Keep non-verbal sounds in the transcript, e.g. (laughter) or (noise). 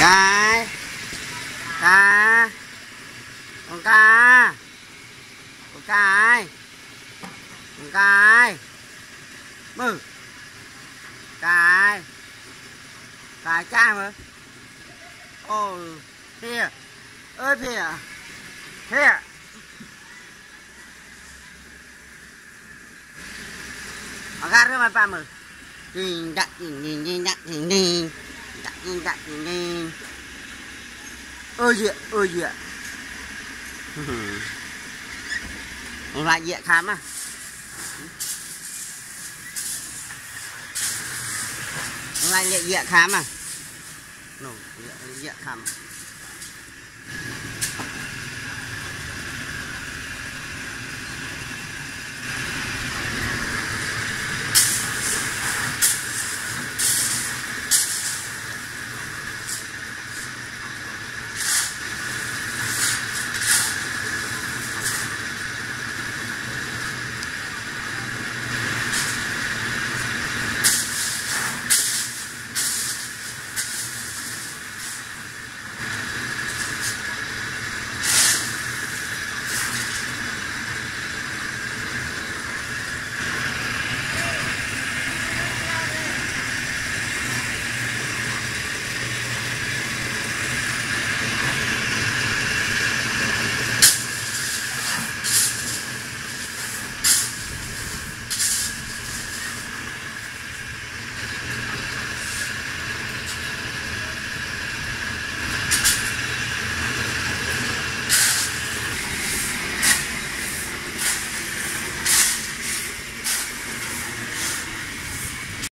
cái cá con cá con cái con cái mừ cái cái cha mà. Ồ phía ơi phía phía agarra mà pa mừ nhìn đặt nhìn nhìn nhìn đặt nhìn nhìn nhìn (laughs) nhìn ơi gì ơi gì ạ lại dịa khám à? Lại dịa dịa khám à? Nổ dịa dịa khám